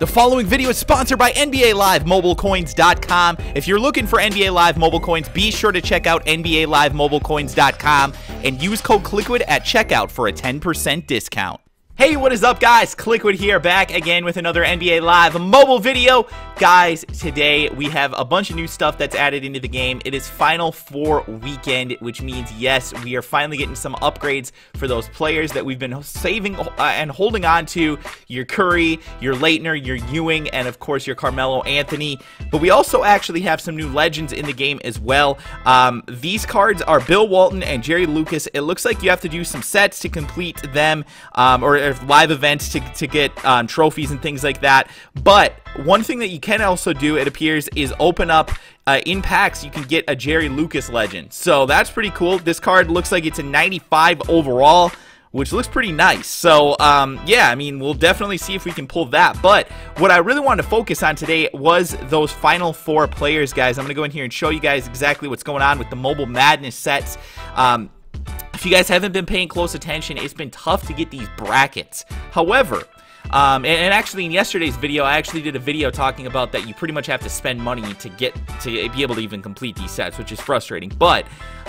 The following video is sponsored by NBA Live MobileCoins.com. If you're looking for NBA Live Mobile Coins, be sure to check out NBA Live MobileCoins.com and use code Kliquid at checkout for a 10% discount. Hey, what is up, guys? Kliquid here, back again with another NBA Live mobile video. Guys, today we have a bunch of new stuff that's added into the game. It is Final Four weekend, which means, yes, we are finally getting some upgrades for those players that we've been saving uh, and holding on to. Your Curry, your Laettner, your Ewing, and of course your Carmelo Anthony. But we also actually have some new legends in the game as well. Um, these cards are Bill Walton and Jerry Lucas. It looks like you have to do some sets to complete them, um, or live events to, to get um, trophies and things like that. But one thing that you can also do, it appears, is open up uh, in packs, you can get a Jerry Lucas legend. So that's pretty cool. This card looks like it's a 95 overall which looks pretty nice. So, um, yeah, I mean, we'll definitely see if we can pull that. But what I really wanted to focus on today was those final four players, guys. I'm going to go in here and show you guys exactly what's going on with the Mobile Madness sets. Um, if you guys haven't been paying close attention, it's been tough to get these brackets. However, um, and, and, actually, in yesterday's video, I actually did a video talking about that you pretty much have to spend money to get to be able to even complete these sets, which is frustrating. But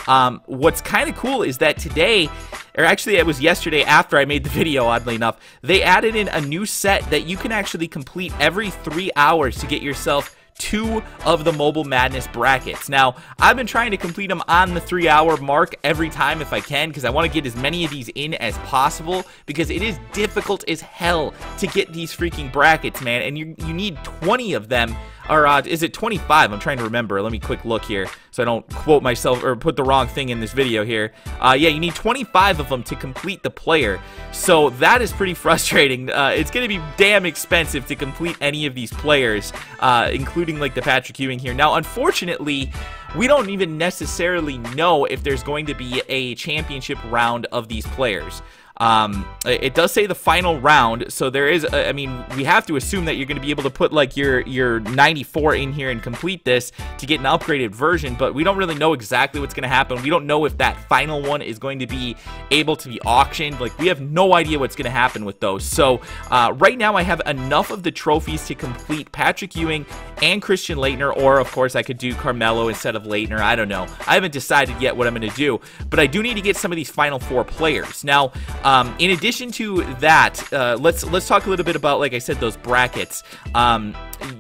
um, what's kind of cool is that today, or actually it was yesterday after I made the video, oddly enough, they added in a new set that you can actually complete every three hours to get yourself two of the Mobile Madness brackets. Now, I've been trying to complete them on the three hour mark every time if I can because I want to get as many of these in as possible because it is difficult as hell to get these freaking brackets, man. And you, you need 20 of them or uh, is it 25? I'm trying to remember. Let me quick look here so I don't quote myself or put the wrong thing in this video here. Uh, yeah, you need 25 of them to complete the player. So that is pretty frustrating. Uh, it's going to be damn expensive to complete any of these players, uh, including like the Patrick Ewing here. Now, unfortunately, we don't even necessarily know if there's going to be a championship round of these players. Um, it does say the final round, so there is. I mean, we have to assume that you're going to be able to put like your your 94 in here and complete this to get an upgraded version. But we don't really know exactly what's going to happen. We don't know if that final one is going to be able to be auctioned. Like we have no idea what's going to happen with those. So uh, right now, I have enough of the trophies to complete Patrick Ewing and Christian Laettner, or of course I could do Carmelo instead of Laettner. I don't know. I haven't decided yet what I'm going to do, but I do need to get some of these final four players now. Um, in addition to that, uh, let's let's talk a little bit about, like I said, those brackets. Um,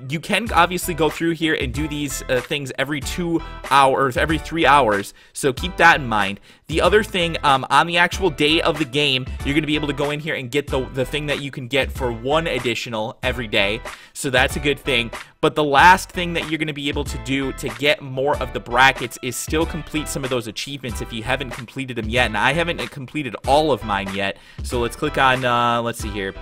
you can obviously go through here and do these uh, things every two hours, every three hours. So keep that in mind. The other thing, um, on the actual day of the game, you're going to be able to go in here and get the, the thing that you can get for one additional every day. So that's a good thing. But the last thing that you're going to be able to do to get more of the brackets is still complete some of those achievements if you haven't completed them yet. And I haven't completed all of mine yet. So let's click on, uh, let's see here.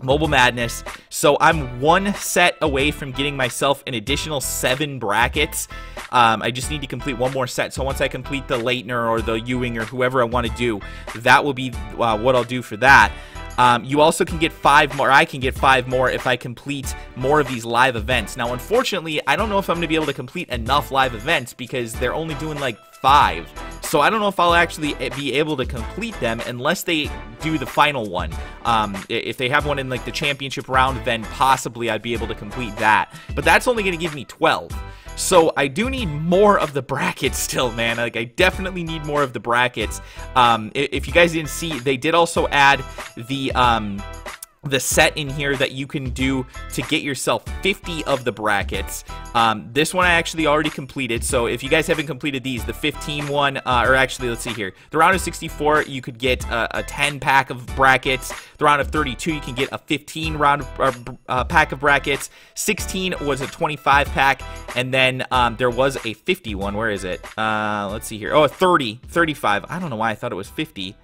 Mobile Madness. So I'm one set away from getting myself an additional seven brackets. Um, I just need to complete one more set. So once I complete the Laettner or the Ewing or whoever I want to do, that will be uh, what I'll do for that. Um, you also can get five more. I can get five more if I complete more of these live events. Now, unfortunately, I don't know if I'm going to be able to complete enough live events because they're only doing like five. So I don't know if I'll actually eh, be able to complete them unless they do the final one. Um, if they have one in like the championship round, then possibly I'd be able to complete that. But that's only going to give me 12. So I do need more of the brackets still, man. Like I definitely need more of the brackets. Um, if you guys didn't see, they did also add the um, the set in here that you can do to get yourself 50 of the brackets. Um, this one I actually already completed, so if you guys haven't completed these, the 15 one, uh, or actually, let's see here, the round of 64, you could get a, a 10 pack of brackets. The round of 32, you can get a 15 round uh, uh, pack of brackets. 16 was a 25 pack, and then um, there was a 50 one. Where is it? Uh, let's see here. Oh, a 30, 35. I don't know why I thought it was 50.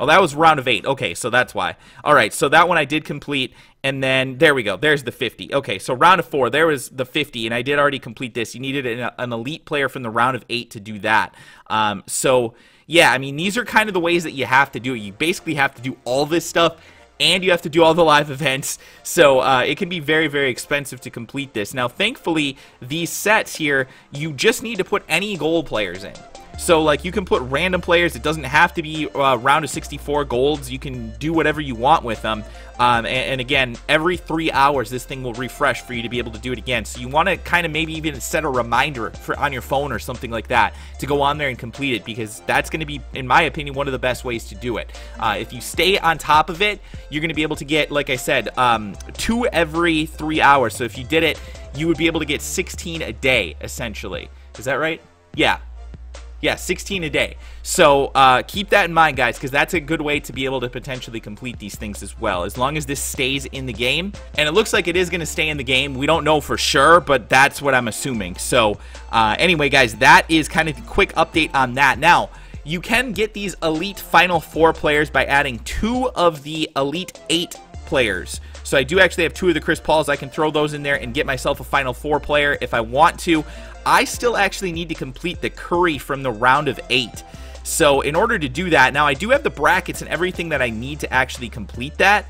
Oh, that was round of eight. Okay, so that's why. All right, so that one I did complete, and then there we go. There's the 50. Okay, so round of four, there was the 50, and I did already complete this. You needed an, an elite player from the round of eight to do that. Um, so, yeah, I mean, these are kind of the ways that you have to do it. You basically have to do all this stuff and you have to do all the live events. So uh, it can be very, very expensive to complete this. Now, thankfully, these sets here, you just need to put any gold players in. So, like, you can put random players. It doesn't have to be uh, round of 64 golds. You can do whatever you want with them. Um, and, and, again, every three hours, this thing will refresh for you to be able to do it again. So you want to kind of maybe even set a reminder for on your phone or something like that to go on there and complete it because that's going to be, in my opinion, one of the best ways to do it. Uh, if you stay on top of it, you're going to be able to get, like I said, um, two every three hours. So if you did it, you would be able to get 16 a day, essentially. Is that right? Yeah, yeah, 16 a day. So uh, keep that in mind, guys, because that's a good way to be able to potentially complete these things as well, as long as this stays in the game. And it looks like it is going to stay in the game. We don't know for sure, but that's what I'm assuming. So uh, anyway, guys, that is kind of the quick update on that. Now, you can get these Elite Final Four players by adding two of the Elite Eight players. So I do actually have two of the Chris Pauls. I can throw those in there and get myself a Final Four player if I want to. I still actually need to complete the Curry from the round of eight. So in order to do that, now I do have the brackets and everything that I need to actually complete that,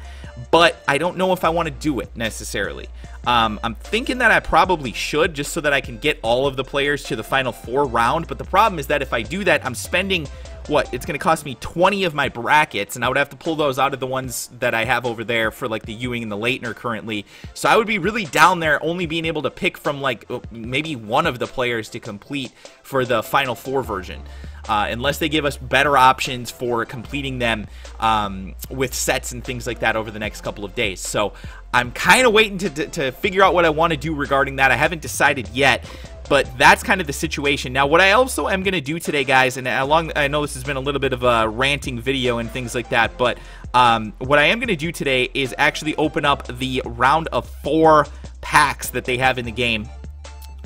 but I don't know if I want to do it necessarily. Um, I'm thinking that I probably should just so that I can get all of the players to the final four round, but the problem is that if I do that, I'm spending what it's going to cost me 20 of my brackets and i would have to pull those out of the ones that i have over there for like the ewing and the Laettner currently so i would be really down there only being able to pick from like uh, maybe one of the players to complete for the final four version uh, unless they give us better options for completing them um, with sets and things like that over the next couple of days. So I'm kind of waiting to, to, to figure out what I want to do regarding that. I haven't decided yet. But that's kind of the situation. Now, what I also am going to do today, guys, and along, I know this has been a little bit of a ranting video and things like that, but um, what I am going to do today is actually open up the round of four packs that they have in the game.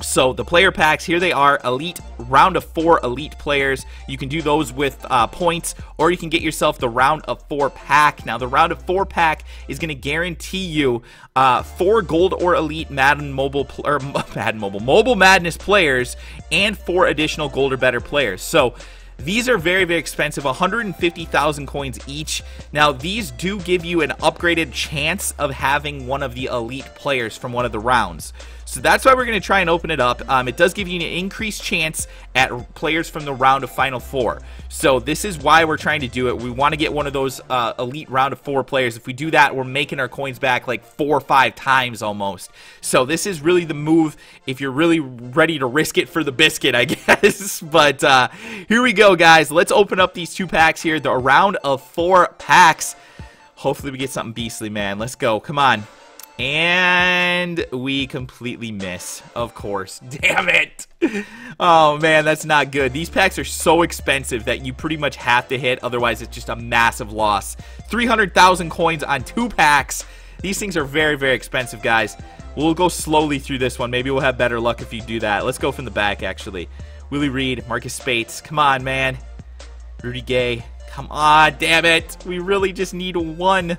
So the player packs, here they are, elite, round of four elite players. You can do those with uh, points, or you can get yourself the round of four pack. Now the round of four pack is going to guarantee you uh, four gold or elite Madden mobile, or Madden mobile, mobile madness players, and four additional gold or better players. So these are very, very expensive, 150,000 coins each. Now, these do give you an upgraded chance of having one of the elite players from one of the rounds. So that's why we're going to try and open it up. Um, it does give you an increased chance at players from the round of Final Four. So this is why we're trying to do it. We want to get one of those uh, elite round of four players. If we do that, we're making our coins back like four or five times almost. So this is really the move if you're really ready to risk it for the biscuit, I guess. but uh, here we go, guys. Let's open up these two packs here. The round of four packs. Hopefully we get something beastly, man. Let's go. Come on. And we completely miss, of course. Damn it! Oh man, that's not good. These packs are so expensive that you pretty much have to hit, otherwise it's just a massive loss. 300,000 coins on two packs. These things are very, very expensive, guys. We'll go slowly through this one. Maybe we'll have better luck if you do that. Let's go from the back, actually. Willie Reed, Marreese Speights. Come on, man. Rudy Gay. Come on, damn it. We really just need one.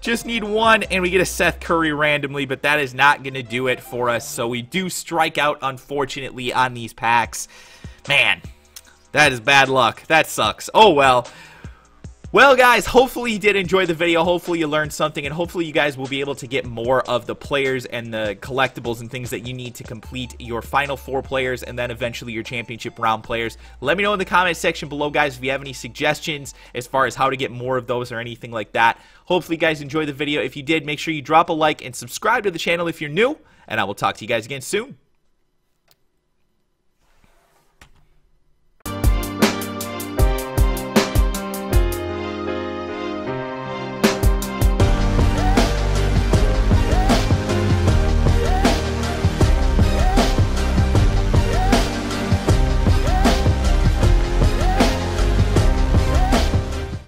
Just need one, and we get a Seth Curry randomly, but that is not going to do it for us. So we do strike out, unfortunately, on these packs. Man, that is bad luck. That sucks. Oh, well. Well, guys, hopefully you did enjoy the video. Hopefully you learned something, and hopefully you guys will be able to get more of the players and the collectibles and things that you need to complete your final four players and then eventually your championship round players. Let me know in the comment section below, guys, if you have any suggestions as far as how to get more of those or anything like that. Hopefully you guys enjoyed the video. If you did, make sure you drop a like and subscribe to the channel if you're new, and I will talk to you guys again soon.